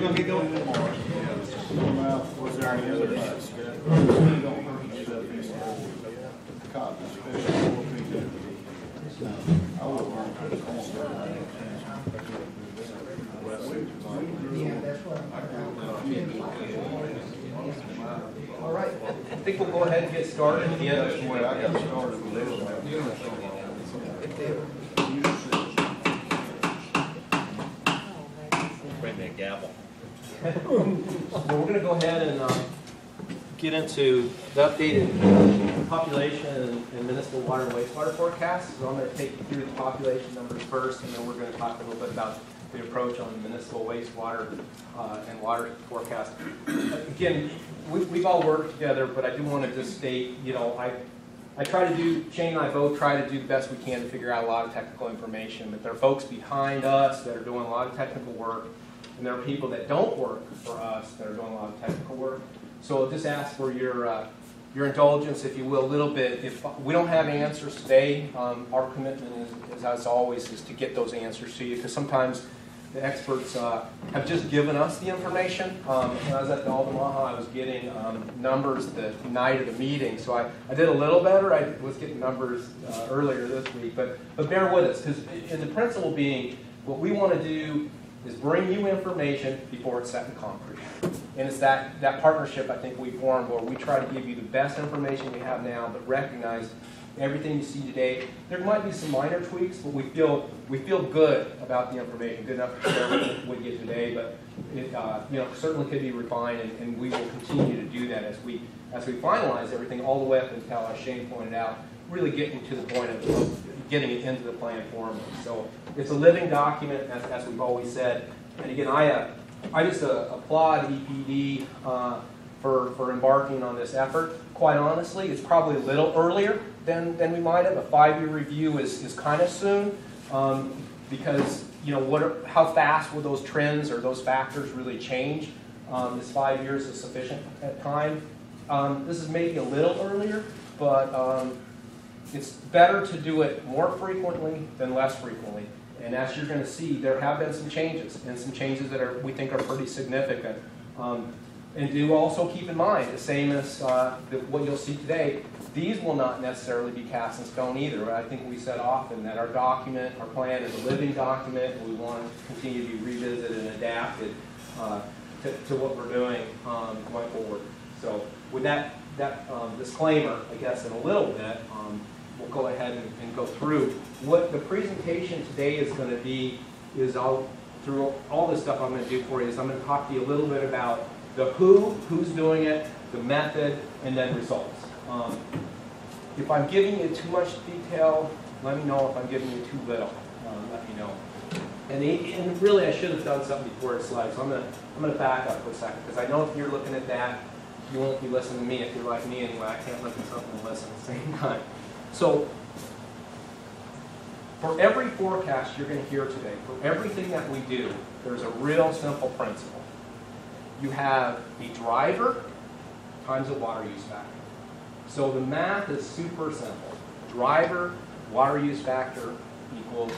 we're gonna get going. Well, was there any other buts? Cotton, especially for people. I would learn how to corn. All right, I think we'll go ahead and get started again. That's the way I got started with this. Bring me a gavel. Well, we're gonna go ahead and, um, get into the updated population and municipal water and wastewater forecasts. So I'm gonna take you through the population numbers first, and then we're gonna talk a little bit about the approach on the municipal wastewater, uh, and water forecast. Again, we, we've all worked together, but I do wanna just state, you know, I, I try to do, Shane and I both try to do the best we can to figure out a lot of technical information, but there are folks behind us that are doing a lot of technical work, and there are people that don't work for us that are doing a lot of technical work. So I'll just ask for your, uh, your indulgence, if you will, a little bit. If we don't have answers today, um, our commitment is, as always, is to get those answers to you, because sometimes the experts uh, have just given us the information. Um, When I was at the Altamaha, I was getting um, numbers the night of the meeting, so I, I did a little better. I was getting numbers uh, earlier this week, but, but bear with us, because in the principle being, what we want to do is bring you information before it's set in concrete. And it's that, that partnership I think we formed where we try to give you the best information we have now, but recognize everything you see today. There might be some minor tweaks, but we feel, we feel good about the information, good enough to share with with you today, but it, uh, you know, certainly could be refined, and, and we will continue to do that as we, as we finalize everything all the way up until, as Shane pointed out, really getting to the point of getting it into the plan form. So it's a living document, as, as we've always said. And again, I, uh, I just uh, applaud EPD uh, for, for embarking on this effort. Quite honestly, it's probably a little earlier than, than we might have. A five-year review is, is kind of soon um, because, you know, what are, how fast will those trends or those factors really change? Um, is five years is sufficient time? Um, this is maybe a little earlier, but um, it's better to do it more frequently than less frequently. And as you're going to see, there have been some changes, and some changes that are we think are pretty significant. Um, and do also keep in mind, the same as uh, the, what you'll see today, these will not necessarily be cast in stone either. I think we said often that our document, our plan is a living document, we want to continue to be revisited and adapted uh, to, to what we're doing um, going forward. So with that, that um, disclaimer, I guess, in a little bit, go ahead and, and go through. What the presentation today is going to be is I'll, through all this stuff I'm going to do for you, is I'm going to talk to you a little bit about the who, who's doing it, the method, and then results. Um, if I'm giving you too much detail, let me know if I'm giving you too little. Um, let me know. And, the, and really, I should have done something before the slide, so I'm going to I'm to back up for a second because I know if you're looking at that, you won't be listening to me if you're like me anyway. I can't look at something and listen at the same time. So, for every forecast you're going to hear today, for everything that we do, there's a real simple principle. You have a driver times a water use factor. So the math is super simple. Driver, water use factor equals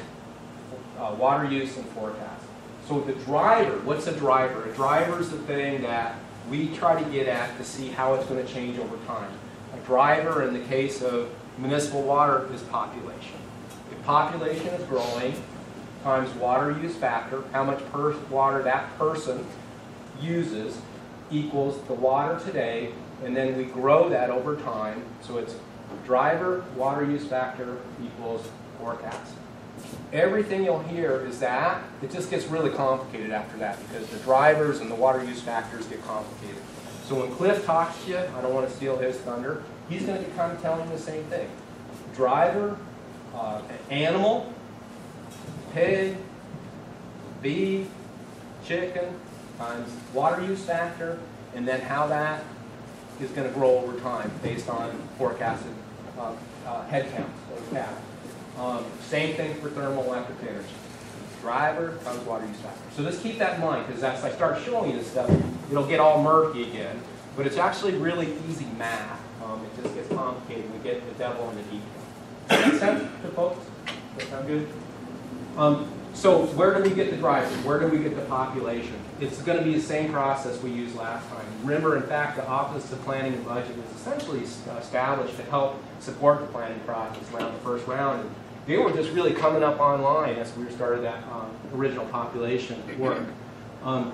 uh, water use and forecast. So the driver, what's a driver? A driver is the thing that we try to get at to see how it's going to change over time. A driver, in the case of municipal water, is population. If population is growing, times water use factor, how much per water that person uses, equals the water today, and then we grow that over time. So it's driver, water use factor equals forecast. Everything you'll hear is that. It just gets really complicated after that because the drivers and the water use factors get complicated. So when Cliff talks to you, I don't want to steal his thunder, he's going to be kind of telling the same thing. Driver, uh, animal, pig, beef, chicken, times water use factor, and then how that is going to grow over time based on forecasted uh, uh, head counts or cattle. Um, same thing for thermoelectric energy. Driver times water use factor. So just keep that in mind because as I start showing you this stuff, it'll get all murky again. But it's actually really easy math. Um, it just gets complicated. We get the devil in the detail. Make to folks? That sound good? Um, So where do we get the drivers? Where do we get the population? It's going to be the same process we used last time. Remember, in fact, the Office of Planning and Budget was essentially established to help support the planning process around the first round. And they were just really coming up online as we started that um, original population work. Um,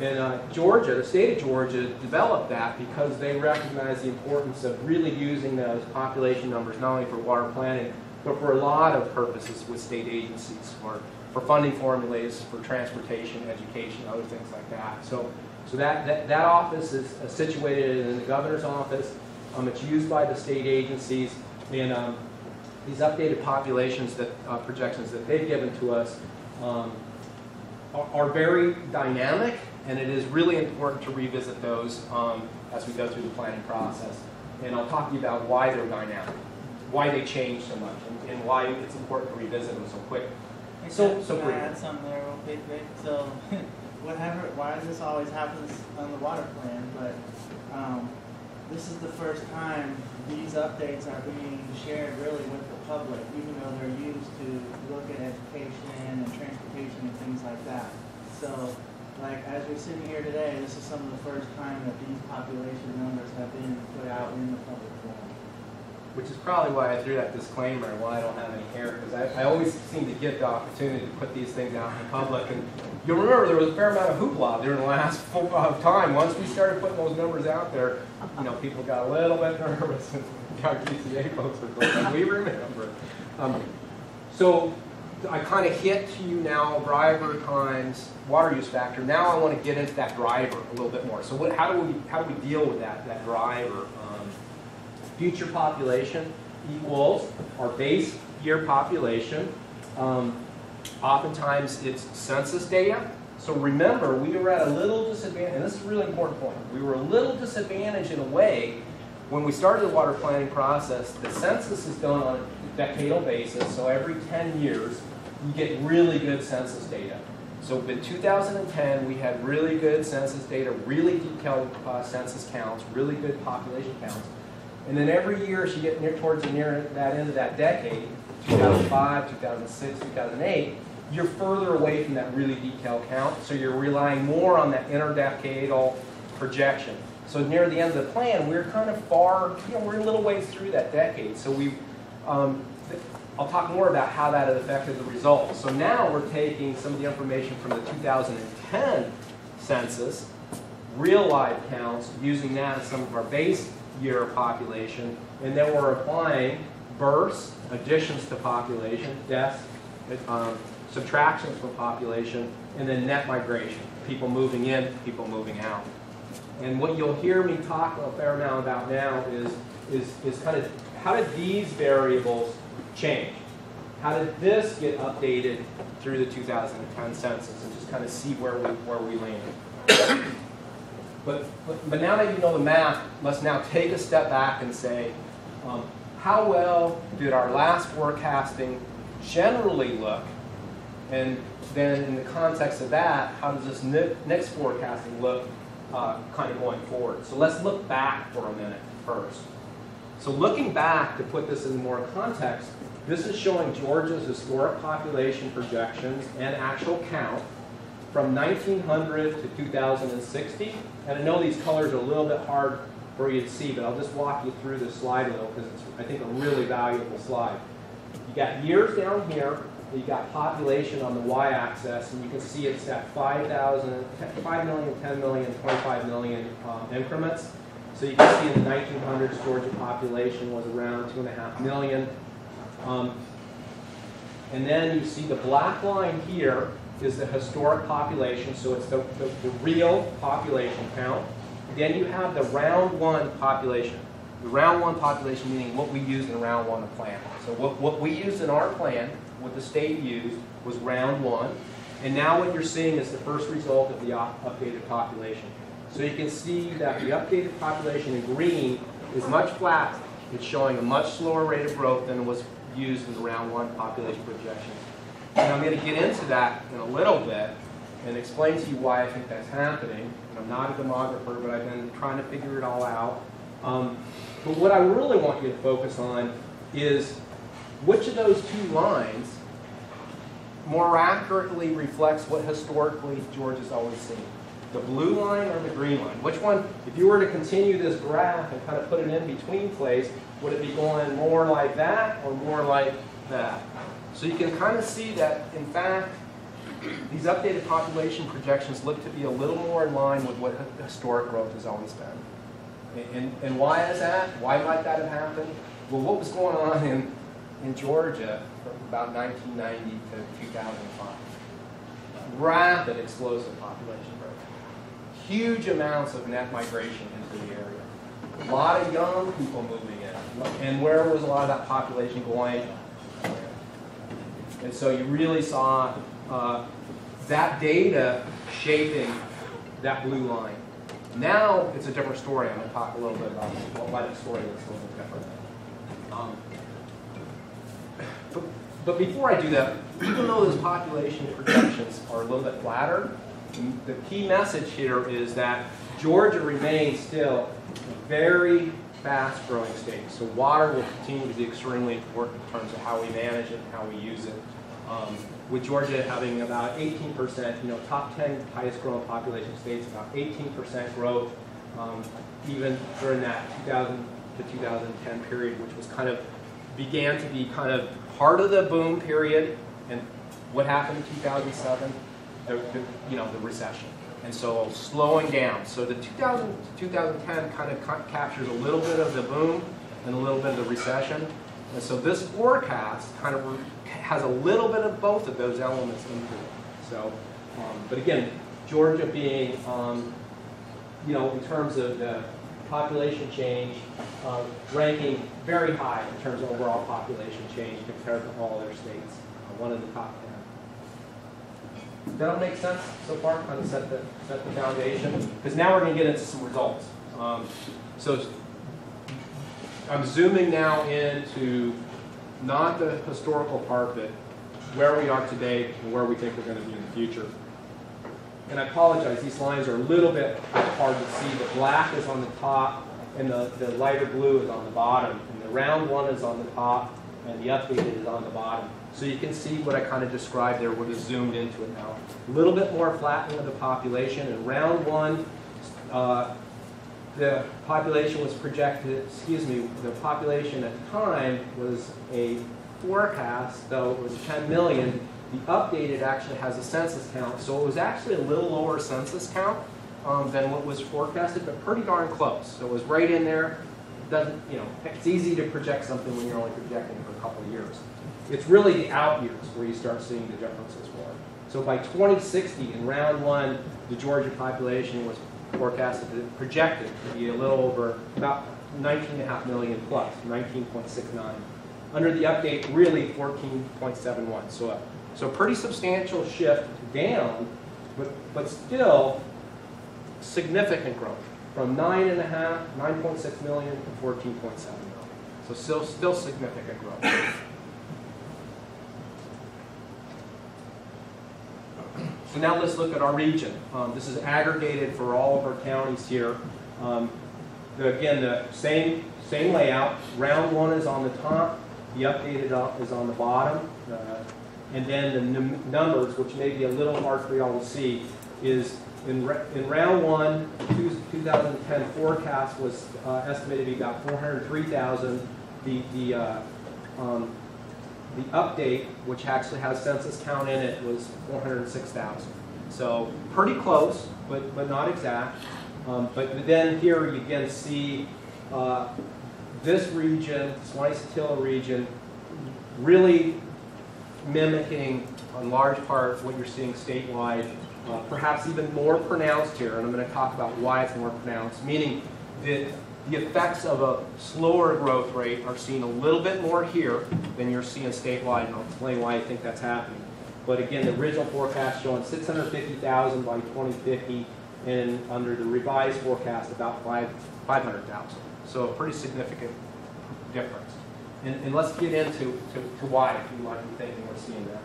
and uh, Georgia, the state of Georgia, developed that because they recognized the importance of really using those population numbers not only for water planning, but for a lot of purposes with state agencies, for, for funding formulas, for transportation, education, other things like that. So, so that, that, that office is uh, situated in the governor's office. Um, it's used by the state agencies, and um, these updated populations that uh, projections that they've given to us um, are, are very dynamic, and it is really important to revisit those um, as we go through the planning process. And I'll talk to you about why they're dynamic, why they change so much, and, and why it's important to revisit them so quick. So- so Can I brief. add something there real quick? So, whatever, why does this always happen on the water plan? But, um, this is the first time these updates are being shared really with the public, even though they're used to look at education and transportation and things like that. So, like, as we're sitting here today, this is some of the first time that these population numbers have been put out in the public forum. Which is probably why I threw that disclaimer and why I don't have any hair, because I, I always seem to get the opportunity to put these things out in public. And you'll remember there was a fair amount of hoopla during the last full uh, time. Once we started putting those numbers out there, you know, people got a little bit nervous and our GCA folks were going, we remember. Um, so I kind of hit to you now driver times water use factor. Now I want to get into that driver a little bit more. So what, how do we how do we deal with that that driver? Um, future population equals our base year population. Um, oftentimes it's census data. So remember, we were at a little disadvantage, and this is a really important point. We were a little disadvantaged in a way when we started the water planning process. The census is done on a decadal basis, so every 10 years you get really good census data. So in 2010, we had really good census data, really detailed uh, census counts, really good population counts. And then every year, as you get near towards the near that end of that decade, 2005, 2006, 2008, you're further away from that really detailed count, so you're relying more on that interdecadal projection. So near the end of the plan, we're kind of far, you know, we're a little ways through that decade. So we, um, I'll talk more about how that has affected the results. So now we're taking some of the information from the 2010 census, real live counts, using that as some of our base year population, and then we're applying births, additions to population, deaths, um, subtractions from population, and then net migration, people moving in, people moving out. And what you'll hear me talk a fair amount about now is, is, is kind of how did these variables change? How did this get updated through the 2010 census and just kind of see where we, where we landed? But, but, but now that you know the math, let's now take a step back and say, um, how well did our last forecasting generally look? And then in the context of that, how does this next forecasting look uh, kind of going forward? So let's look back for a minute first. So looking back, to put this in more context, this is showing Georgia's historic population projections and actual count from 1900 to 2060. And I know these colors are a little bit hard for you to see, but I'll just walk you through this slide a little because it's, I think, a really valuable slide. You got years down here, you got population on the y-axis, and you can see it's at 5,000, 5 million, 10 million, 25 million um, increments. So you can see in the 1900s, Georgia population was around 2.5 million. Um, and then you see the black line here is the historic population, so it's the, the, the real population count. Then you have the round one population. The round one population meaning what we used in round one of plan. So what, what we used in our plan, what the state used, was round one. And now what you're seeing is the first result of the updated population. So you can see that the updated population in green is much flat. It's showing a much slower rate of growth than was used in the round one population projections. And I'm going to get into that in a little bit and explain to you why I think that's happening. I'm not a demographer, but I've been trying to figure it all out. Um, but what I really want you to focus on is which of those two lines more accurately reflects what historically George has always seen. The blue line or the green line? Which one, if you were to continue this graph and kind of put it in between place, would it be going more like that or more like that? So you can kind of see that, in fact, these updated population projections look to be a little more in line with what historic growth has always been. And, and why is that? Why might that have happened? Well, what was going on in, in Georgia from about 1990 to 2005? Rapid explosive population. Huge amounts of net migration into the area. A lot of young people moving in. And where was a lot of that population going? And so you really saw uh, that data shaping that blue line. Now it's a different story. I'm going to talk a little bit about why that story looks a little bit different. Um, but, but before I do that, even though those population projections are a little bit flatter, the key message here is that Georgia remains still a very fast growing state. So water will continue to be extremely important in terms of how we manage it, and how we use it. Um, with Georgia having about 18%, you know, top 10 highest growing population states, about 18% growth, um, even during that 2000 to 2010 period, which was kind of, began to be kind of part of the boom period. And what happened in 2007? The, the, you know, the recession. And so slowing down. So the 2000 2010 kind of ca captures a little bit of the boom and a little bit of the recession. And so this forecast kind of has a little bit of both of those elements into it. So, um, but again, Georgia being, um, you know, in terms of the population change, uh, ranking very high in terms of overall population change compared to all other states, uh, one of the top 10. Does that all make sense so far? Kind of set the, set the foundation? Because now we're going to get into some results. Um, so I'm zooming now into not the historical part, but where we are today and where we think we're going to be in the future. And I apologize, these lines are a little bit hard to see. The black is on the top and the, the lighter blue is on the bottom. And the round one is on the top and the updated is on the bottom. So you can see what I kind of described there, would have zoomed into it now. A little bit more flattening of the population. In round one, uh, the population was projected, excuse me, the population at the time was a forecast, though it was 10 million. The updated actually has a census count, so it was actually a little lower census count um, than what was forecasted, but pretty darn close. So it was right in there. Doesn't, you know, it's easy to project something when you're only projecting for a couple of years. It's really the out years where you start seeing the differences more. So by 2060, in round one, the Georgia population was forecasted, projected to be a little over about 19.5 million plus, 19.69. Under the update, really 14.71. So a, so pretty substantial shift down, but, but still significant growth from 9.5, 9.6 million to 14.7 million. So still, still significant growth. So now let's look at our region. Um, this is aggregated for all of our counties here. Um, the, again, the same, same layout. Round one is on the top. The updated is on the bottom. Uh, and then the num numbers, which may be a little hard for y'all to see, is in, in round one, 2010 forecast was uh, estimated to be about 403,000. The, the, uh, um, the update, which actually has census count in it, was 406,000. So pretty close, but, but not exact. Um, but then here you can see uh, this region, Suwannee-Satilla region, really mimicking in large part what you're seeing statewide, uh, perhaps even more pronounced here, and I'm going to talk about why it's more pronounced, meaning that the effects of a slower growth rate are seen a little bit more here than you're seeing statewide, and I'll explain why I think that's happening. But again, the original forecast showing 650,000 by 2050, and under the revised forecast, about 5, 500,000. So a pretty significant difference. And, and let's get into to, to why, if you might be thinking we're seeing that.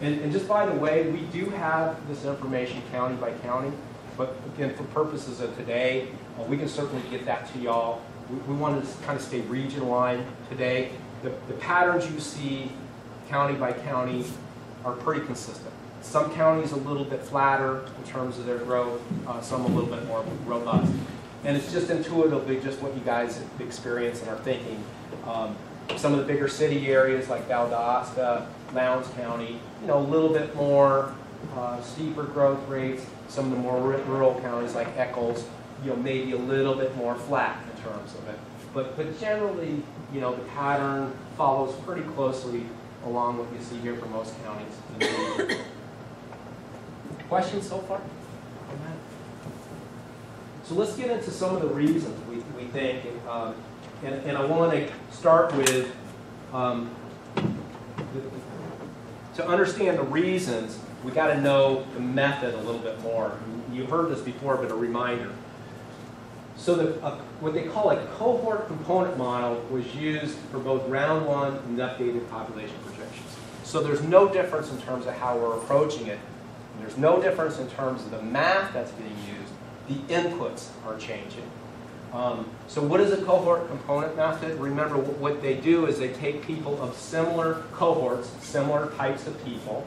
And, and just by the way, we do have this information county by county, but again, for purposes of today, uh, we can certainly get that to y'all. We, we want to kind of stay region line today. The, the patterns you see county by county are pretty consistent. Some counties a little bit flatter in terms of their growth, uh, some a little bit more robust. And it's just intuitively just what you guys experience and are thinking. Um, some of the bigger city areas like Valdosta, Lowndes County, you know, a little bit more uh, steeper growth rates. Some of the more rural counties like Echols, you know, maybe a little bit more flat in terms of it. But, but generally, you know, the pattern follows pretty closely along what you see here for most counties. Questions so far? So let's get into some of the reasons we, we think, um, and, and I want to start with, um, to understand the reasons, we got to know the method a little bit more. You've heard this before, but a reminder. So the, uh, what they call a cohort component model was used for both round one and updated population projections. So there's no difference in terms of how we're approaching it. And There's no difference in terms of the math that's being used. The inputs are changing. Um, so what is a cohort component method? Remember, what they do is they take people of similar cohorts, similar types of people,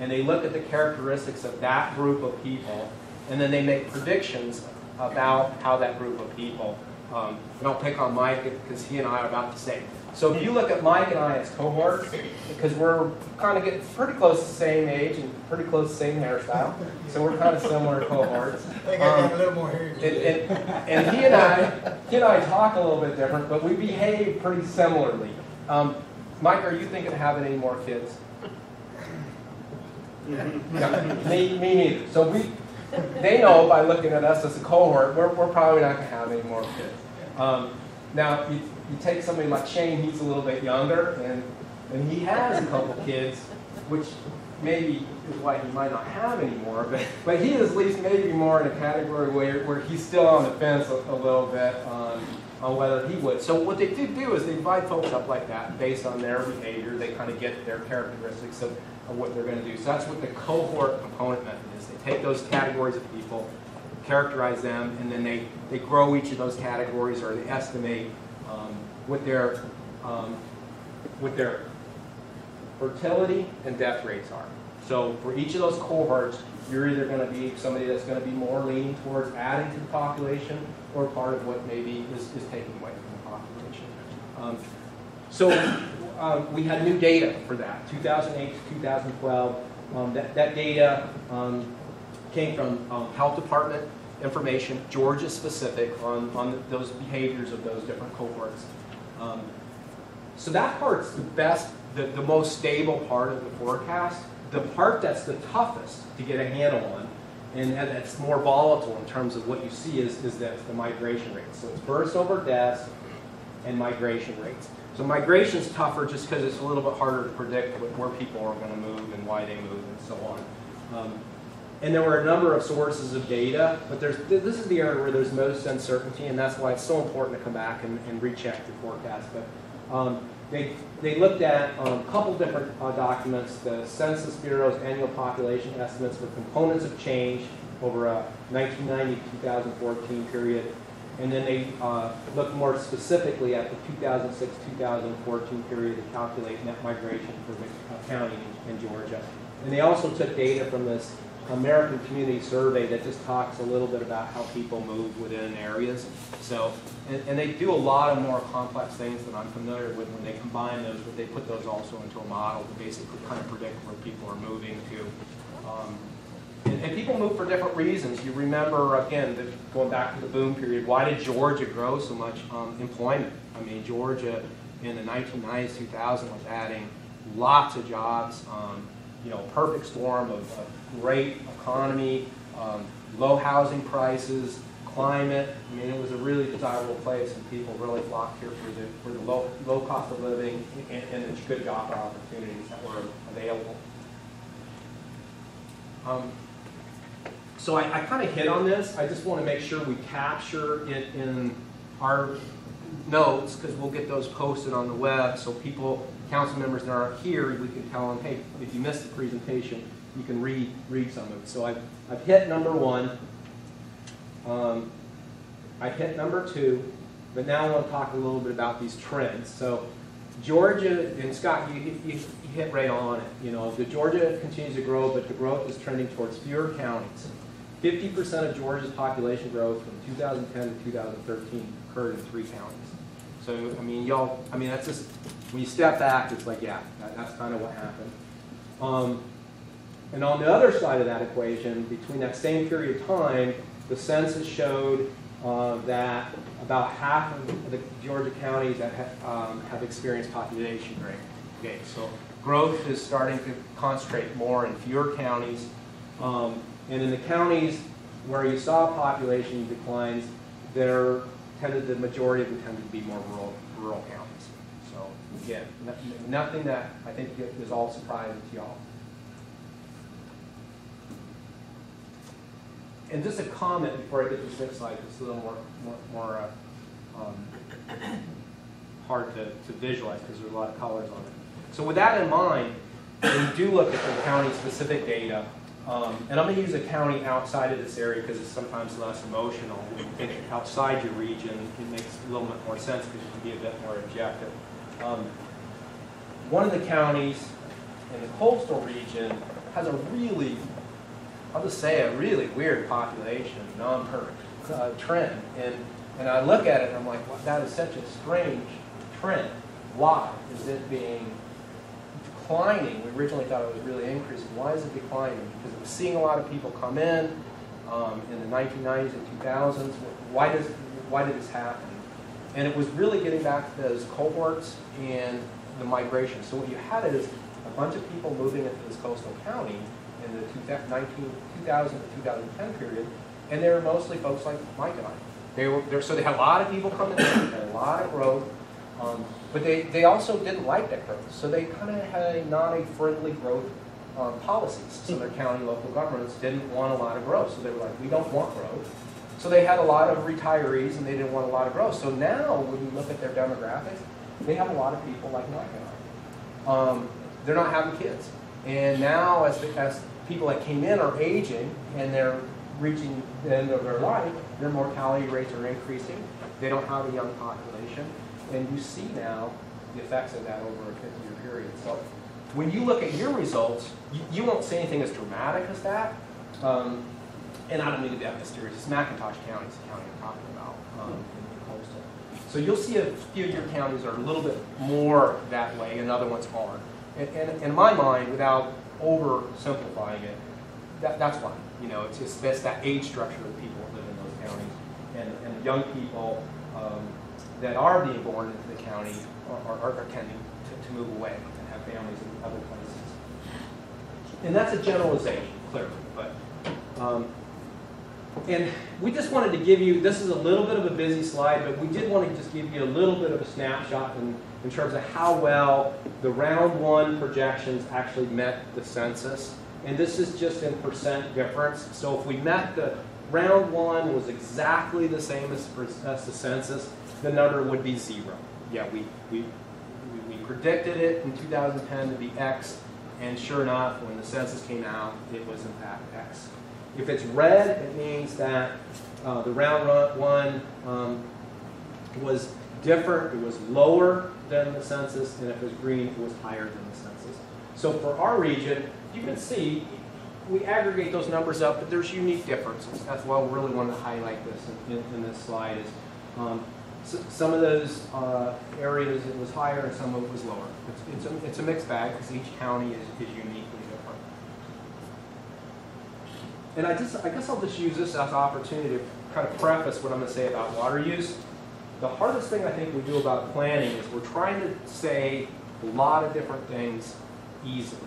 and they look at the characteristics of that group of people, and then they make predictions about how that group of people, um, and I'll pick on Mike because he and I are about the same. So if you look at Mike and I as cohorts, because we're kind of getting pretty close to the same age and pretty close to the same hairstyle, so we're kind of similar cohorts. I think I got a little more hair. and, and, and he and I, he and I talk a little bit different, but we behave pretty similarly. Um, Mike, are you thinking of having any more kids? Yeah, me, me neither. So we, they know by looking at us as a cohort, we're, we're probably not gonna have any more kids. Um, now, you, you take somebody like Shane, he's a little bit younger, and, and he has a couple kids, which maybe is why he might not have any more, but, but he is at least maybe more in a category where, where he's still on the fence a, a little bit on, on whether he would. So what they do do is they divide folks up like that based on their behavior. They kind of get their characteristics of, of what they're going to do. So that's what the cohort component method take those categories of people, characterize them, and then they, they grow each of those categories or they estimate um, what their um, what their fertility and death rates are. So for each of those cohorts, you're either going to be somebody that's going to be more leaning towards adding to the population or part of what maybe is, is taking away from the population. Um, so um, we had new data for that, 2008 to 2012. Um, that, that data um, came from um, health department information, Georgia specific, on, on those behaviors of those different cohorts. Um, so that part's the best, the, the most stable part of the forecast. The part that's the toughest to get a handle on, and that- that's more volatile in terms of what you see is, is that the migration rates. So it's births over deaths and migration rates. So migration's tougher just because it's a little bit harder to predict where people are going to move and why they move and so on. Um, and there were a number of sources of data, but there's, this is the area where there's most uncertainty, and that's why it's so important to come back and, and recheck the forecast. But um, they, they looked at um, a couple different uh, documents, the Census Bureau's annual population estimates for components of change over a 1990 to 2014 period, and then they uh, looked more specifically at the 2006-2014 period to calculate net migration for the county in Georgia. And they also took data from this American Community Survey that just talks a little bit about how people move within areas. So, and, and they do a lot of more complex things that I'm familiar with when they combine those, but they put those also into a model to basically kind of predict where people are moving to. Um, and, and people move for different reasons. You remember, again, the, going back to the boom period, why did Georgia grow so much um, employment? I mean, Georgia in the 1990s, 2000 was adding lots of jobs. Um, you know, perfect storm of, of great economy, um, low housing prices, climate. I mean, it was a really desirable place, and people really flocked here for the for the low low cost of living and, and the good job opportunities that were available. Um, so I, I kind of hit on this. I just want to make sure we capture it in our notes because we'll get those posted on the web so people, council members that aren't here, we can tell them, hey, if you missed the presentation, you can read read some of it. So I've, I've hit number one. Um, I hit number two, but now I want to talk a little bit about these trends. So Georgia, and Scott, you, you, you hit right on it. You know, the Georgia continues to grow, but the growth is trending towards fewer counties. Fifty percent of Georgia's population growth from 2010 to 2013 occurred in three counties. So, I mean, y'all, I mean, that's just, when you step back, it's like, yeah, that, that's kind of what happened. Um, and on the other side of that equation, between that same period of time, the census showed uh, that about half of the Georgia counties that ha- um, have experienced population growth. Okay, so growth is starting to concentrate more in fewer counties. Um, and in the counties where you saw population declines, there tended, the majority of them tended to be more rural, rural counties. Again, no- nothing that I think is all surprising to y'all. And just a comment before I get to this next slide, it's a little more, more, more uh, um, hard to, to visualize because there's a lot of colors on it. So with that in mind, you do look at the county-specific data, um, and I'm going to use a county outside of this area because it's sometimes less emotional. When you think outside your region, it makes a little bit more sense because you can be a bit more objective. Um, one of the counties in the coastal region has a really I'll just say a really weird population, non-permanent uh, trend. And, and I look at it and I'm like, well, that is such a strange trend. Why is it being declining? We originally thought it was really increasing. Why is it declining? Because it was seeing a lot of people come in um, in the 1990s and 2000s. Why, does, why did this happen? And it was really getting back to those cohorts and the migration. So what you had is a bunch of people moving into this coastal county in the 2019, 2000 to 2010 period, and they were mostly folks like Mike and I. They were so they had a lot of people coming in, a lot of growth, um, but they, they also didn't like that growth. So they kind of had a not a friendly growth um, policies. So their county local governments didn't want a lot of growth. So they were like, we don't want growth. So they had a lot of retirees and they didn't want a lot of growth. So now when you look at their demographics, they have a lot of people like Mike. Um, they're not having kids. And now as, the, as people that came in are aging and they're reaching the end of their life, their mortality rates are increasing. They don't have a young population. And you see now the effects of that over a 50-year period. So when you look at your results, you, you won't see anything as dramatic as that. Um, and I don't mean to be mysterious. It's McIntosh County is the county I'm talking about um. So you'll see a few of your counties are a little bit more that way and other ones aren't. And, and in my mind, without oversimplifying it, that, that's why. You know, it's just that's that age structure of people that live in those counties. And, and young people um, that are being born into the county are, are, are tending to, to move away and have families in other places. And that's a generalization, clearly, but um, and we just wanted to give you, this is a little bit of a busy slide, but we did want to just give you a little bit of a snapshot in, in terms of how well the round one projections actually met the census. And this is just in percent difference. So if we met the, round one was exactly the same as, as the census, the number would be zero. Yeah, we, we, we predicted it in 2010 to be X, and sure enough, when the census came out, it was in fact X. If it's red, it means that uh, the round one um, was different, it was lower than the census, and if it was green, it was higher than the census. So for our region, you can see we aggregate those numbers up, but there's unique differences. That's why we really wanted to highlight this in, in, in this slide. Is um, so, some of those uh, areas it was higher and some of it was lower. It's, it's, a, it's a mixed bag because each county is, is uniquely. And I just, I guess I'll just use this as an opportunity to kind of preface what I'm going to say about water use. The hardest thing I think we do about planning is we're trying to say a lot of different things easily.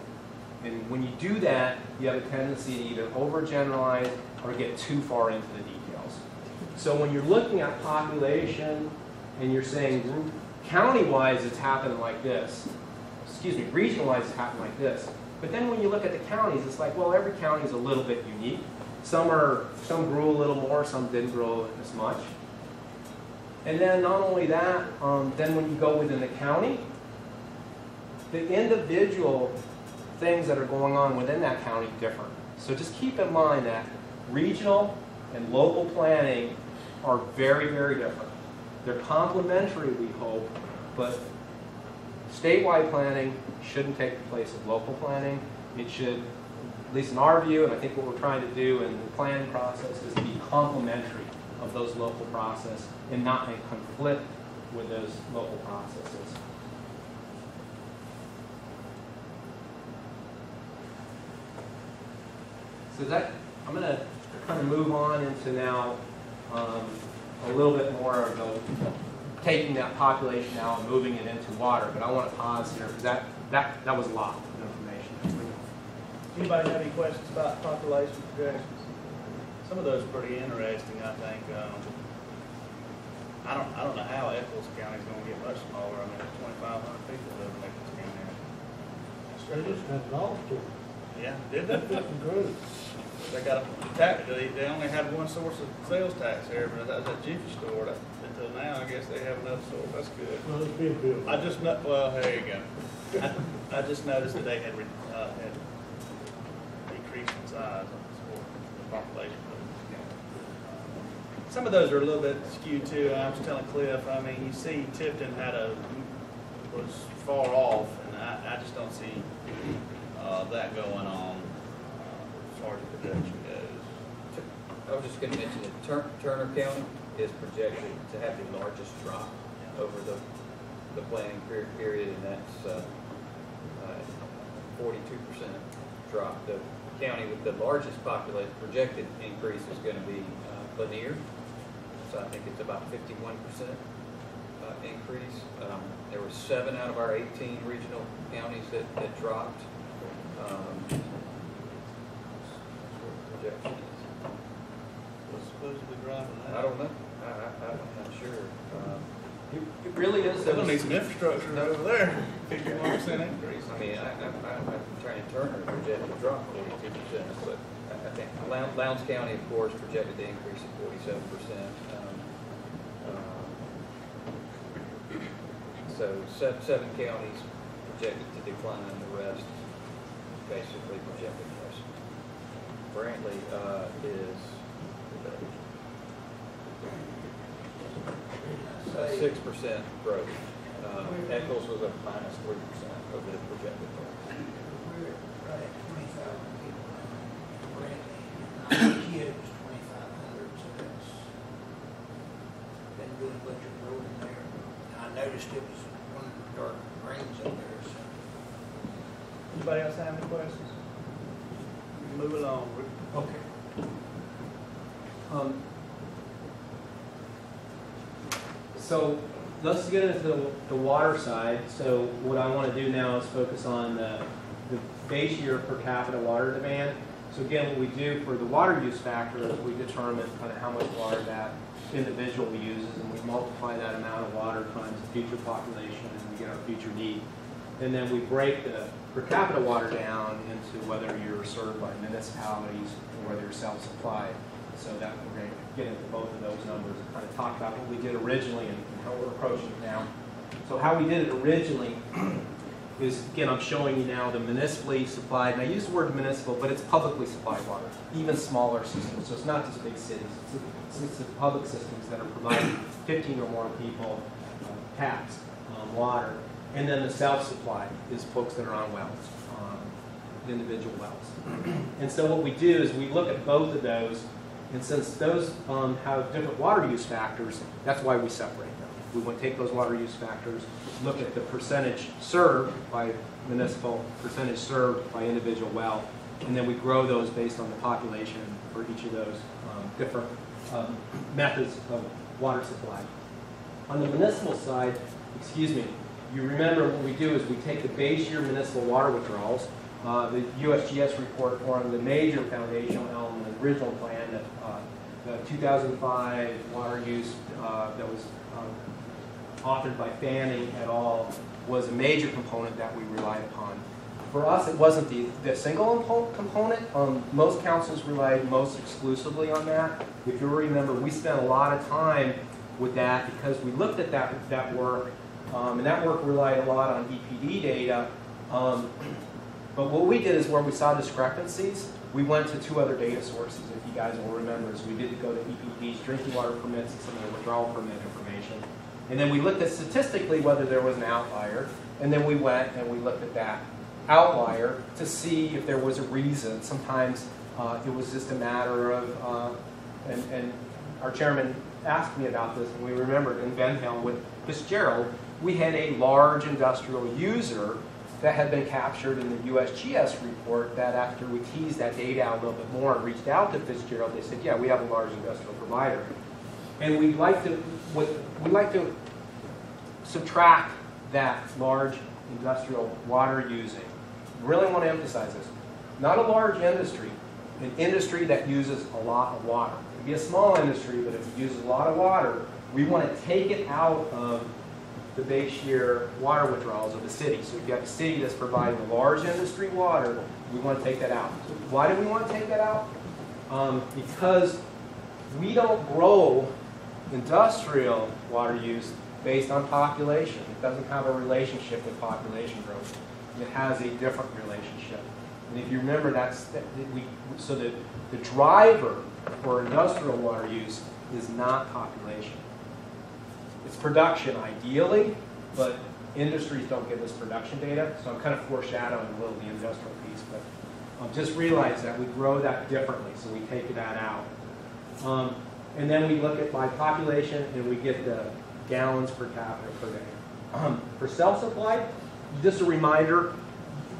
And when you do that, you have a tendency to either overgeneralize or get too far into the details. So when you're looking at population and you're saying county-wise it's happening like this, excuse me, region-wise it's happening like this, but then when you look at the counties, it's like, well, every county is a little bit unique. Some are, some grew a little more, some didn't grow as much. And then not only that, um, then when you go within the county, the individual things that are going on within that county differ. So just keep in mind that regional and local planning are very, very different. They're complementary, we hope, but statewide planning shouldn't take the place of local planning. It should, at least in our view, and I think what we're trying to do in the planning process is to be complementary of those local processes and not in conflict with those local processes. So that, I'm gonna kind of move on into now, um, a little bit more of the, taking that population out and moving it into water, but I want to pause here, because that, that, that was a lot of information. Anybody have any questions about population projections? Some of those are pretty interesting, I think. Um, I don't, I don't know how Echols is gonna get much smaller. I mean, there's twenty-five hundred people live in Echols County. They just had lost to Yeah, did they? different groups. They got a tax, they, they only had one source of sales tax here, but that was that Jiffy Store. That- Until now, I guess they have another source. That's good. Well, it's been built. I just, no- well, there you go. I, I just noticed that they had, re- uh, had decreased in size of the population. Some of those are a little bit skewed too. I was telling Cliff, I mean, you see Tipton had a, was far off, and I, I just don't see, uh, that going on, uh, as far as the projection goes. I was just gonna mention that Tur- Turner County is projected to have the largest drop over the, the planning per- period, and that's, uh, forty-two percent drop. The county with the largest population, projected increase is gonna be, uh, Lanier. So I think it's about fifty-one percent, uh, increase. Um, there were seven out of our eighteen regional counties that, that dropped. Um, Projection is. What's supposedly driving that? I don't know. I, I, I'm not sure. Um, It it really is, They're gonna need some infrastructure over there, fifty-one percent increase. I mean, I, I, I- I'm trying to turn a projected drop forty-two percent, but I, I think Lowndes, Lowndes County, of course, projected the increase of forty-seven percent. Um, uh, So seven, seven counties projected to decline, and the rest basically projected less. Brantley, uh, is six percent growth. Uh, Echols was a minus three percent over the projected growth. We're right at twenty thousand people now in Brantley. And kid was twenty-five hundred, so that's been good budget road in there. I noticed it was one of the dark greens up there, so. Anybody else have any questions? Move along. Okay. Um, So let's get into the, the water side. So what I want to do now is focus on the, the base year per capita water demand. So again, what we do for the water use factor is we determine kind of how much water that individual uses and we multiply that amount of water times the future population and we get our future need. And then we break the per capita water down into whether you're served by municipalities or whether you're self-supplied. So that we're going to get into both of those numbers and kind of talk about what we did originally and how we're approaching it now. So how we did it originally is, again, I'm showing you now the municipally supplied, and I use the word municipal, but it's publicly supplied water, even smaller systems. So it's not just big cities, it's, it's the public systems that are providing 15 or more people uh, taps um, water. And then the self-supply is folks that are on wells, um, individual wells. And so what we do is we look at both of those, and since those um, have different water use factors, that's why we separate them. We want to take those water use factors, look at the percentage served by municipal, percentage served by individual well, and then we grow those based on the population for each of those um, different um, methods of water supply. On the municipal side, excuse me, you remember what we do is we take the base year municipal water withdrawals, uh, the USGS report formed the major foundational element of the original plan the 2005 water use, uh, that was, um, authored by Fanning et al. was a major component that we relied upon. For us, it wasn't the, the single component. Um, most councils relied most exclusively on that. If you remember, we spent a lot of time with that because we looked at that, that work, um, and that work relied a lot on EPD data. Um, but what we did is where we saw discrepancies, we went to two other data sources, if you guys will remember, is we did go to EPD's drinking water permits and some of the withdrawal permit information. And then we looked at statistically whether there was an outlier, and then we went and we looked at that outlier to see if there was a reason. Sometimes uh, it was just a matter of, uh, and, and our chairman asked me about this, and we remembered in Ben Hill with Fitzgerald, we had a large industrial user that had been captured in the USGS report that after we teased that data out a little bit more and reached out to Fitzgerald, they said, yeah, we have a large industrial provider. And we'd like to, we'd like to subtract that large industrial water using. Really want to emphasize this. Not a large industry, an industry that uses a lot of water. It could be a small industry, but if it uses a lot of water, we want to take it out of the base year water withdrawals of the city. So if you have a city that's providing large industry water, we want to take that out. Why do we want to take that out? Um, because we don't grow industrial water use based on population. It doesn't have a relationship with population growth. It has a different relationship. And if you remember, that's that we so the the driver for industrial water use is not population. It's production ideally, but industries don't give us production data. So I'm kind of foreshadowing a little the industrial piece, but um, just realize that we grow that differently, so we take that out. Um, and then we look at by population and we get the gallons per capita per day. Um, for self-supply, just a reminder,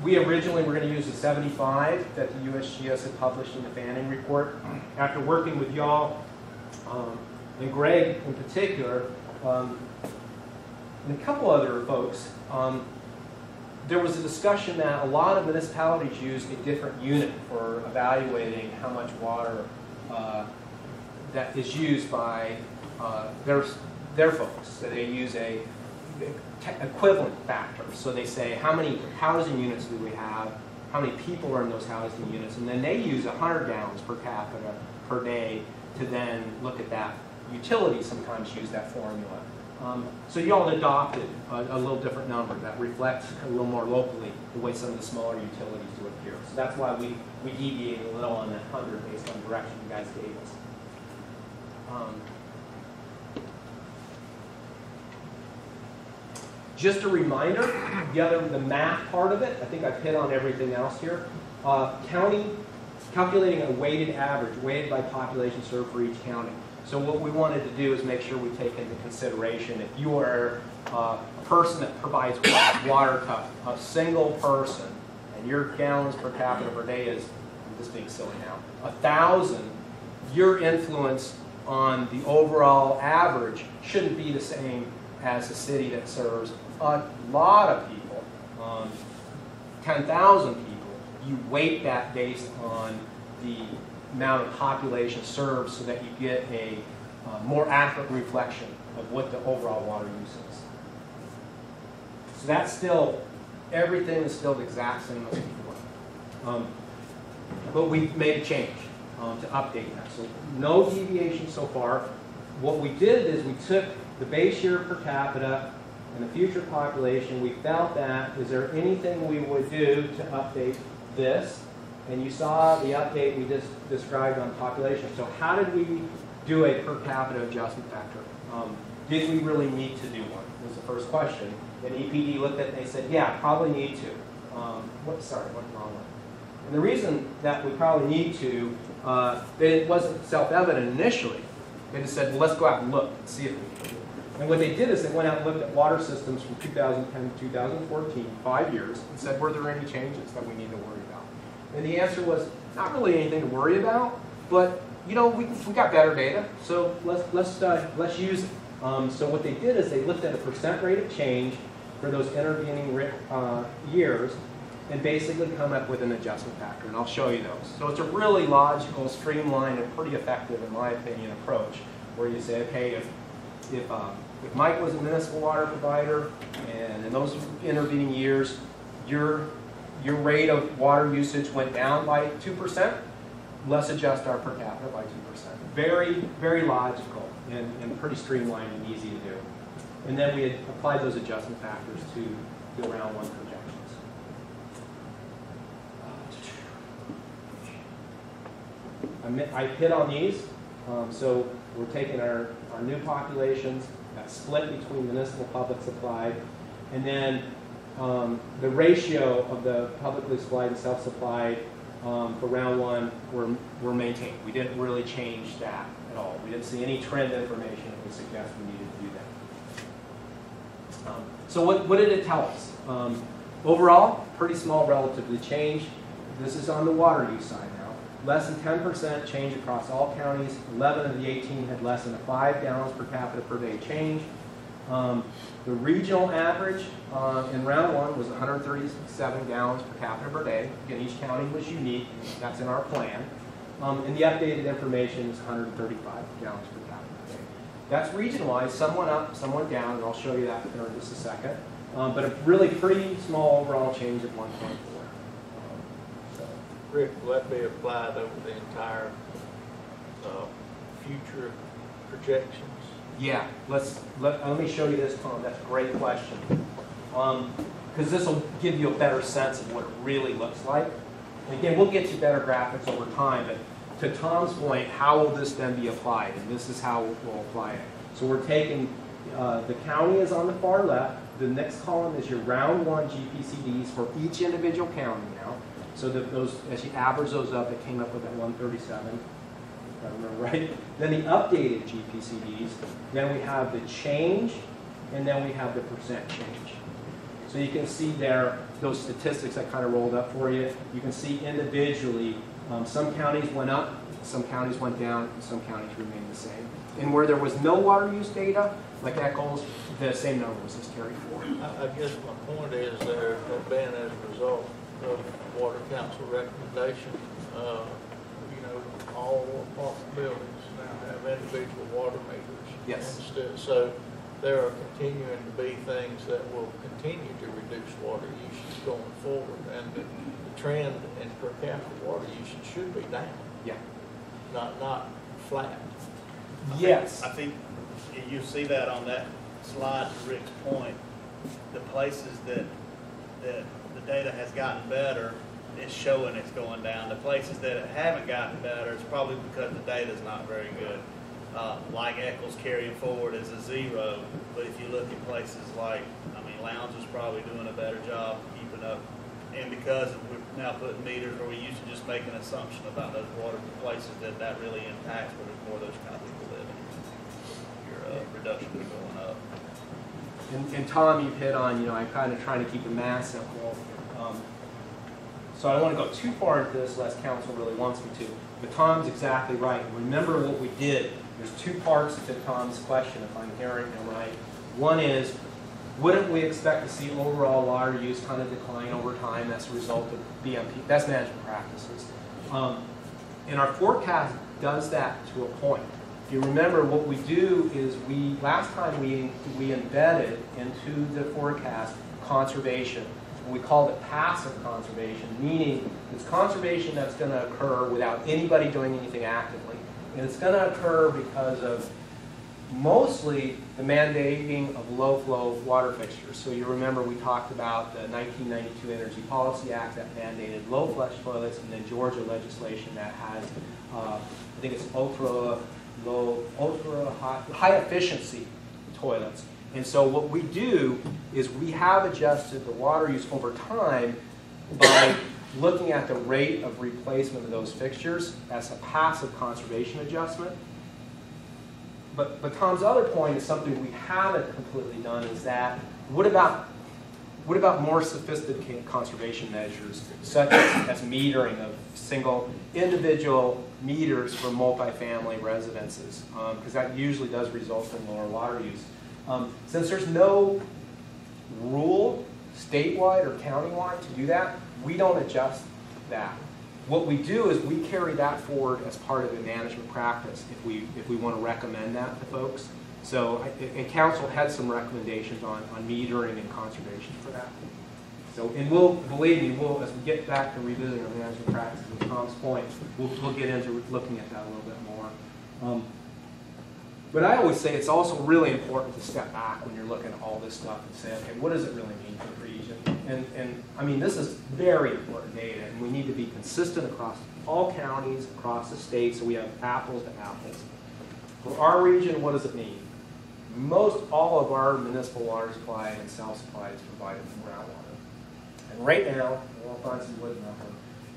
we originally were going to use the 75 that the USGS had published in the Fanning report. After working with y'all, um, and Greg in particular, um, and a couple other folks, um, there was a discussion that a lot of municipalities use a different unit for evaluating how much water uh, that is used by uh, their, their folks. So they use a equivalent factor. So they say, how many housing units do we have? How many people are in those housing units? And then they use 100 gallons per capita per day to then look at that. Utilities sometimes use that formula. Um, so y'all adopted a, a little different number that reflects a little more locally the way some of the smaller utilities do it here. So that's why we, we deviated a little on that 100 based on the direction you guys gave us. Um, Just a reminder, the other, the math part of it, I think I've hit on everything else here. Uh, county, calculating a weighted average, weighted by population served for each county. So what we wanted to do is make sure we take into consideration if you are uh, a person that provides water to a single person, and your gallons per capita per day is, I'm just being silly now, a thousand, your influence on the overall average shouldn't be the same as a city that serves a lot of people, um, 10,000 people. You weight that based on the amount of population served so that you get a uh, more accurate reflection of what the overall water use is. So that's still, everything is still the exact same as before. Um, but we made a change um, to update that. So no deviation so far. What we did is we took the base year per capita and the future population. We felt that, is there anything we would do to update this? And you saw the update we just described on population. So how did we do a per capita adjustment factor? Um, did we really need to do one? Was the first question. And EPD looked at it and they said, yeah, probably need to. Um, what, sorry, what wrong one? And the reason that we probably need to, uh, it wasn't self-evident initially. They just said, well, let's go out and look and see if we can. And what they did is they went out and looked at water systems from 2010 to 2014, five years, and said, were there any changes that we need to worry about? And the answer was, not really anything to worry about, but you know, we, we got better data, so let's, let's, uh, let's use it. Um, so what they did is they looked at a percent rate of change for those intervening uh, years and basically come up with an adjustment factor, and I'll show you those. So it's a really logical, streamlined, and pretty effective, in my opinion, approach where you say, okay, if, if, uh, if Mike was a municipal water provider and in those intervening years, your, your rate of water usage went down by 2%, let's adjust our per capita by 2%. Very, very logical and, and pretty streamlined and easy to do. And then we applied those adjustment factors to the round one projections. I hit on these. Um, so we're taking our, our new populations, that's split between municipal public supply, and then um, the ratio of the publicly supplied and self-supplied um, for round one were, were maintained. We didn't really change that at all. We didn't see any trend information that would suggest we needed to do that. Um, So what, what did it tell us? Um, Overall, pretty small relatively change. This is on the water use side now. Less than 10% change across all counties. 11 of the 18 had less than a 5 gallons per capita per day change. Um, The regional average uh, in round one was 137 gallons per capita per day. Again, each county was unique, that's in our plan. Um, And the updated information is 135 gallons per capita per day. That's region-wise, some went up, some went down, and I'll show you that in just a second. Um, But a really pretty small overall change of 1.4. Um, so, Rick, will that be applied over the entire, uh, future projections? Yeah, let's, let, let me show you this, Tom, that's a great question. Because this will give you a better sense of what it really looks like. And again, we'll get you better graphics over time, but to Tom's point, how will this then be applied? And this is how we'll apply it. So we're taking, uh, the county is on the far left, the next column is your round one GPCDs for each individual county now. So that those, as you average those up, it came up with that one thirty-seven if I remember right. Then the updated GPCDs, then we have the change, and then we have the percent change. So you can see there, those statistics I kind of rolled up for you. You can see individually, um, some counties went up, some counties went down, some counties remained the same. And where there was no water use data, like Echols, the same number was just carried forward. I, I guess my point is there have been as a result of water council recommendation, uh, all apartment buildings now have individual water meters. Yes. Instead, so there are continuing to be things that will continue to reduce water usage going forward. And the, the trend in per capita water usage should be down, Yeah. not, not flat. I think- Yes. I think you see that on that slide to Rick's point, the places that, that the data has gotten better, it's showing it's going down. The places that haven't gotten better, it's probably because the data's not very good. Uh, like Echols carrying forward as a zero, but if you look at places like, I mean, Lowndes is probably doing a better job keeping up. And because we're now putting meters where we used to just make an assumption about those water places that that really impacts where there's more those kind of people living. Your, uh, reductions are going up. And, and Tom, you've hit on, you know, I'm kind of trying to keep the math simple. Um, So I don't want to go too far into this unless council really wants me to. But Tom's exactly right. Remember what we did. There's two parts to Tom's question, if I'm hearing him right. One is, wouldn't we expect to see overall water use kind of decline over time as a result of BMP, best management practices? Um, And our forecast does that to a point. If you remember, what we do is we, last time we, we embedded into the forecast conservation. We called it passive conservation, meaning it's conservation that's going to occur without anybody doing anything actively. And it's going to occur because of mostly the mandating of low-flow water fixtures. So you remember we talked about the 1992 Energy Policy Act that mandated low-flush toilets, and then Georgia legislation that has, uh, I think it's ultra low, ultra high, high efficiency toilets. And so what we do is we have adjusted the water use over time by looking at the rate of replacement of those fixtures as a passive conservation adjustment. But, but Tom's other point is something we haven't completely done is that, what about, what about more sophisticated conservation measures, such as, as metering of single, individual meters for multifamily residences? Um, because that usually does result in lower water use. Um, since there's no rule statewide or countywide to do that, we don't adjust that. What we do is we carry that forward as part of the management practice if we, if we want to recommend that to folks. So, and council had some recommendations on, on metering and conservation for that. So, and we'll, believe me, we'll, as we get back to revisiting our management practices, to Tom's point, we'll, we'll get into looking at that a little bit more. Um, But I always say it's also really important to step back when you're looking at all this stuff and say, okay, what does it really mean for the region? And, and, I mean, this is very important data, and we need to be consistent across all counties, across the state, so we have apples to apples. For our region, what does it mean? Most all of our municipal water supply and self-supply is provided from groundwater. And right now, we'll find some wood number.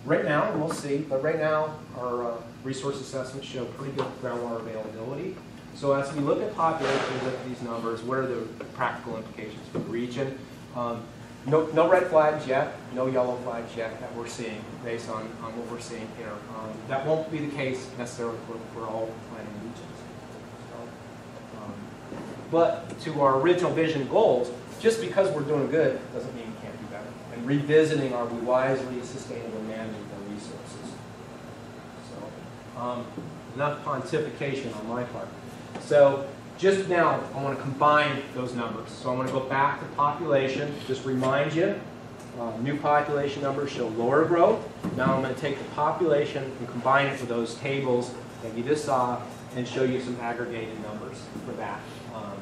Right now, we'll see, but right now, our uh, resource assessments show pretty good groundwater availability. So as we look at population, look at these numbers, what are the practical implications for the region? Um, No, no red flags yet, no yellow flags yet that we're seeing based on, on what we're seeing here. Um, That won't be the case necessarily for, for all planning regions. So, um, But to our original vision goals, just because we're doing good doesn't mean we can't do better. And revisiting, are we wisely, sustainably managing our resources? So, um, enough pontification on my part. So just now, I want to combine those numbers. So I want to go back to population, just remind you, uh, new population numbers show lower growth. Now I'm going to take the population and combine it with those tables that you just saw and show you some aggregated numbers for that. Um,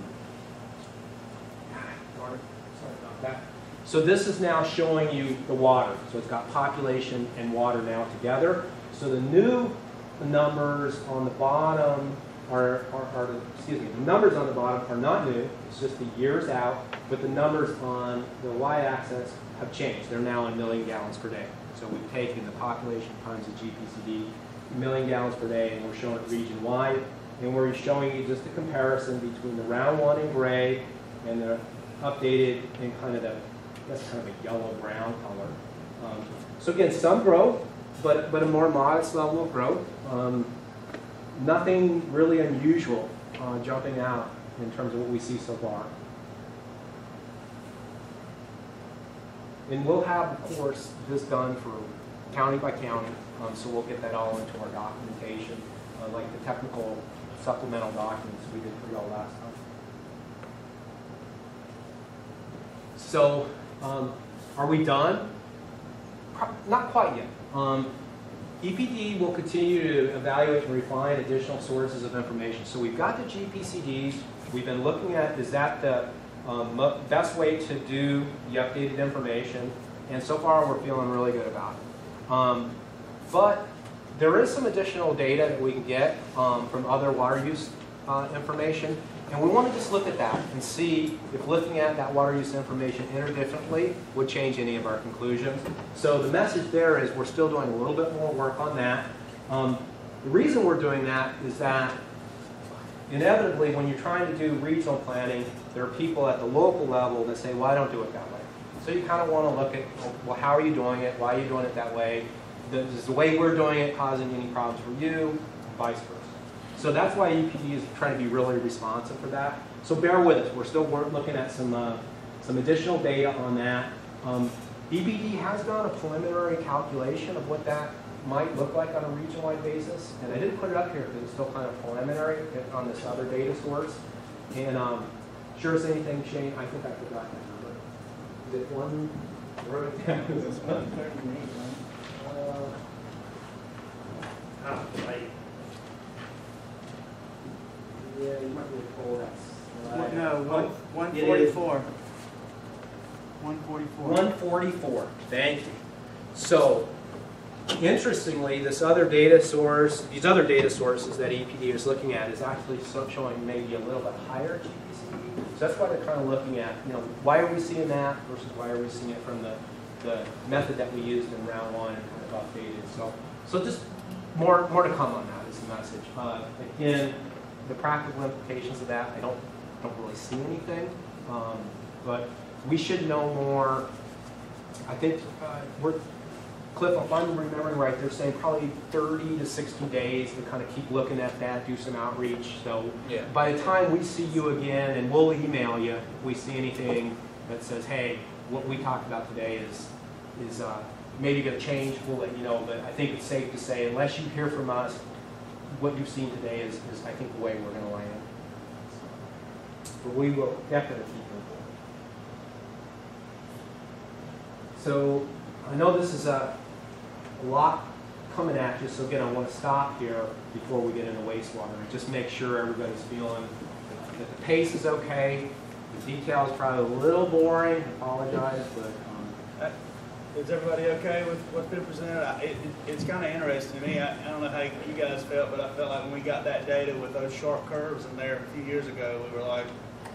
that. So this is now showing you the water. So it's got population and water now together. So the new numbers on the bottom are, are, are the, excuse me, the numbers on the bottom are not new. It's just the years out, but the numbers on the y-axis have changed. They're now in million gallons per day. So we've taken the population times the GPCD, million gallons per day, and we're showing it region-wide. And we're showing you just a comparison between the round one in gray and the updated in kind of the, that's kind of a yellow-brown color. Um, so again, some growth, but, but a more modest level of growth. Um, nothing really unusual uh, jumping out in terms of what we see so far. And we'll have, of course, this done for county by county, um, so we'll get that all into our documentation, uh, like the technical supplemental documents we did for y'all last time. So, um, are we done? Pro- Not quite yet. Um, EPD will continue to evaluate and refine additional sources of information. So we've got the GPCDs. We've been looking at, is that the um, best way to do the updated information? And so far, we're feeling really good about it. Um, But there is some additional data that we can get um, from other water use uh, information. And we want to just look at that and see if looking at that water use information interdifferently would change any of our conclusions. So the message there is we're still doing a little bit more work on that. Um, the reason we're doing that is that inevitably when you're trying to do regional planning, there are people at the local level that say, well, I don't do it that way. So you kind of want to look at, well, how are you doing it? Why are you doing it that way? Does the way we're doing it causing any problems for you? Vice versa. So that's why EPD is trying to be really responsive for that. So bear with us. We're still looking at some, uh, some additional data on that. Um, has done a preliminary calculation of what that might look like on a region-wide basis. And I didn't put it up here because it's still kind of preliminary on this other data source. And um, sure as anything, Shane, I think I forgot that number. Is it one? wrote it down. Right? Uh, right. Yeah, you might be able to pull that slide. No, one, Oh, one it is. forty-four. One forty-four. 144, thank you. So, interestingly, this other data source, these other data sources that EPD is looking at is actually so- showing maybe a little bit higher. So that's why they're kind of looking at, you know, why are we seeing that versus why are we seeing it from the, the method that we used in round one and kind of updated. So, so just more, more to come on that is the message. Uh, Again, the practical implications of that, I don't, don't really see anything. Um, But we should know more. I think uh, we're, Cliff, if I'm remembering right, they're saying probably 30 to 60 days to kind of keep looking at that, do some outreach. So Yeah. by the time we see you again, and we'll email you if we see anything that says, hey, what we talked about today is, is uh, maybe going to change, we'll let you know. But I think it's safe to say, unless you hear from us, what you've seen today is, is I think, the way we're going to land. But we will definitely keep informed. So I know this is a, a lot coming at you, so again, I want to stop here before we get into wastewater, and just make sure everybody's feeling that the pace is okay, the detail is probably a little boring, I apologize, but, Is everybody okay with what's been presented? I- It, it- it's kind of interesting to me. I, I don't know how you guys felt, but I felt like when we got that data with those sharp curves in there a few years ago, we were like,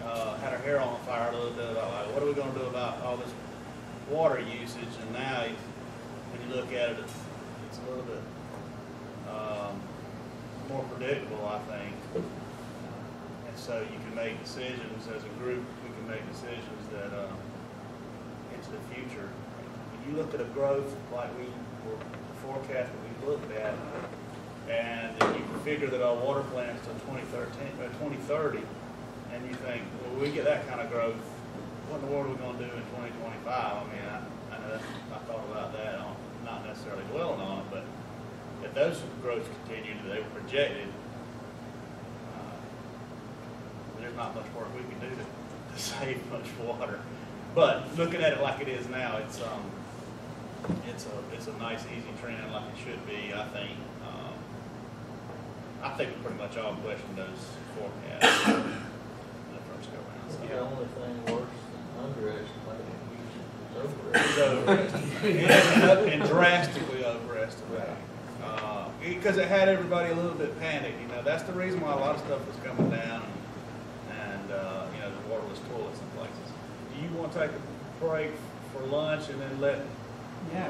uh, had our hair on fire a little bit about like, what are we gonna do about all this water usage? And now, when you look at it, it's, it's a little bit, um, more predictable, I think. And so you can make decisions as a group, we can make decisions that, uh, into the future. You look at a growth like we were forecast that we looked at, and you figure that our water plant's till twenty thirteen, uh, twenty thirty, and you think, well, we get that kind of growth, what in the world are we gonna do in twenty twenty-five? I mean, I, I know, that's- I thought about that, I'm not necessarily dwelling on it, but if those growths continued, they were projected, uh, there's not much work we can do to, to save much water. But looking at it like it is now, it's, um, it's a, it's a nice, easy trend like it should be, I think. Um, I think we pretty much all questioned those forecasts the first go The round. only thing worse than underestimating is So, overestimating. and and drastically overestimated. Uh, Because it had everybody a little bit panicked, you know, that's the reason why a lot of stuff was coming down and, uh, you know, the waterless toilets and places. Do you want to take a break for lunch and then let Yeah.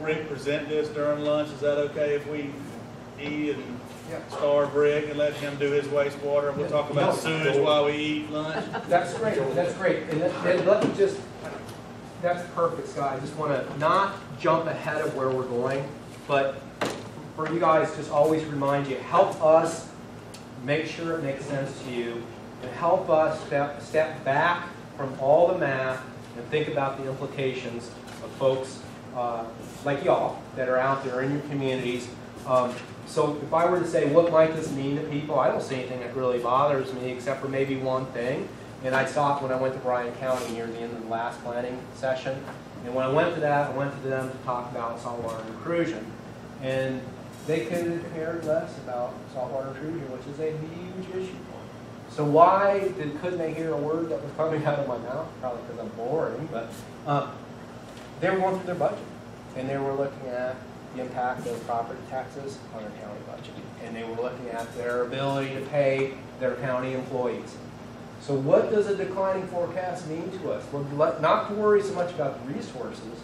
Rick present this during lunch, is that okay if we eat and Yep. starve Rick and let him do his wastewater? And we'll talk about No. sewage while we eat lunch? That's great, that's great, and then, then let me just, that's perfect, Scott, I just wanna not jump ahead of where we're going, but for you guys, just always remind you, help us make sure it makes sense to you, and help us step, step back from all the math and think about the implications of folks, uh, like y'all, that are out there in your communities. Um, so if I were to say, what might this mean to people, I don't see anything that really bothers me, except for maybe one thing. And I it when I went to Bryan County near the end of the last planning session. And when I went to that, I went to them to talk about saltwater intrusion. And they couldn't care less about saltwater intrusion, which is a huge issue. So why did, couldn't they hear a word that was coming out of my mouth? Probably because I'm boring, but, uh, they were going through their budget. And they were looking at the impact of property taxes on their county budget. And they were looking at their ability to pay their county employees. So what does a declining forecast mean to us? We're not to worry so much about the resources,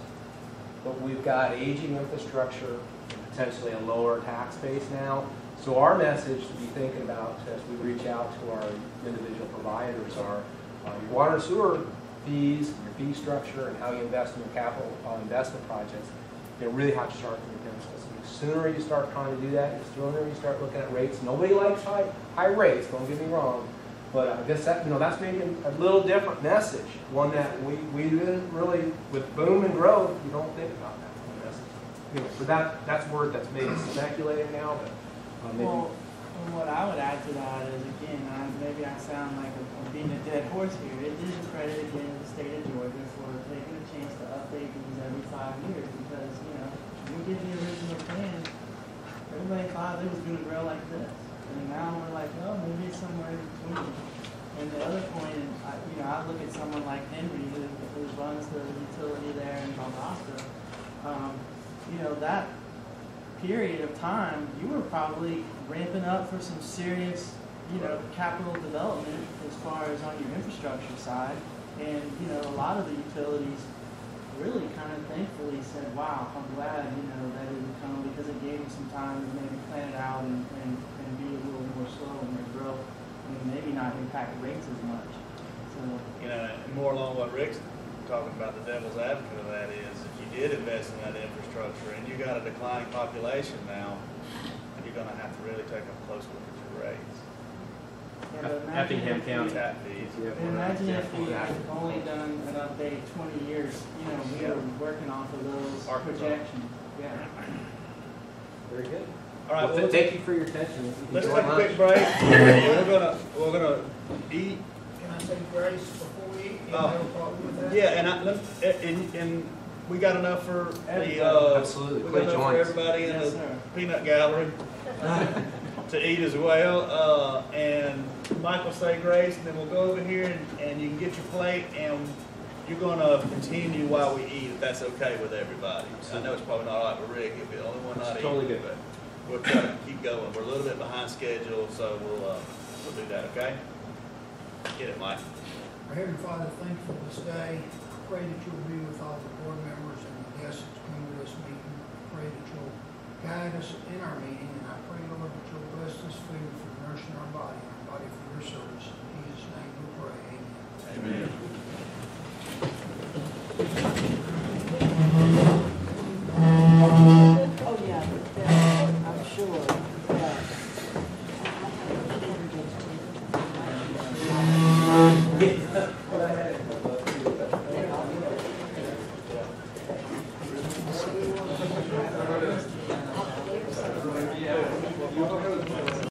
but we've got aging infrastructure, and potentially a lower tax base now. So our message to be thinking about as we reach out to our individual providers are uh, your water sewer fees, your fee structure, and how you invest in your capital uh, investment projects. You really have to sharpen your pencils. And the sooner you start trying to do that, the sooner you start looking at rates. Nobody likes high, high rates, don't get me wrong. But I guess that, you know, that's maybe a little different message, one that we, we didn't really, with boom and growth, you don't think about that of message. Anyway, so that, that's word that's maybe speculating now, but uh, maybe. Well, what I would add to that is, again, I, maybe I sound like I'm I'm a dead horse here. It is a credit again to the state of Georgia for taking a chance to update these every five years because, you know, when we did the original plan, everybody thought it was gonna grow like this. And now we're like, oh, maybe it's somewhere in between. And the other point, I, you know, I look at someone like Henry who, who runs the utility there in Valdosta. Um, you know, that period of time, you were probably ramping up for some serious, you know, capital development as far as on your infrastructure side. And, you know, a lot of the utilities really kind of thankfully said, wow, I'm glad, you know, that it would come because it gave them some time to maybe plan it out and, and, and be a little more slow in their growth and maybe not impact rates as much. So, You know, more along what Rick's talking about, the devil's advocate of that is, if you did invest in that infrastructure and you got a declining population now, you're gonna have to really take a close look at your rates. Yeah, Effingham if we- County. Tap fees. Imagine if we had only done an update twenty years, you know, we were working off of those Arkansas. projections. Yeah. Very good. All right, Well, well, thank you for your attention. let's take a quick break. We're gonna, we're gonna eat Can I say grace before we eat? You Oh. have problem with that? Yeah, and I, let- and, and we got enough for the, Everybody. uh, Absolutely. we got Please enough for join us. everybody in Yes, the sir. peanut gallery to eat as well. Uh, and Mike will say grace, and then we'll go over here and, and you can get your plate, and you're gonna continue while we eat, if that's okay with everybody. I know it's probably not all right with Rick, he'll be the only one not It's eating. totally good. but We'll try to keep going. We're a little bit behind schedule, so we'll, uh, we'll do that, okay? Get it, Mike. Our Heavenly Father, thank you for this day. I Pray that you'll be with all the board members and the guests that come to this meeting. I Pray that you'll guide us in our meeting, and I pray, Lord, that you'll bless this food for nourishing our body, our body for your service. In Jesus' name we pray, amen. Amen.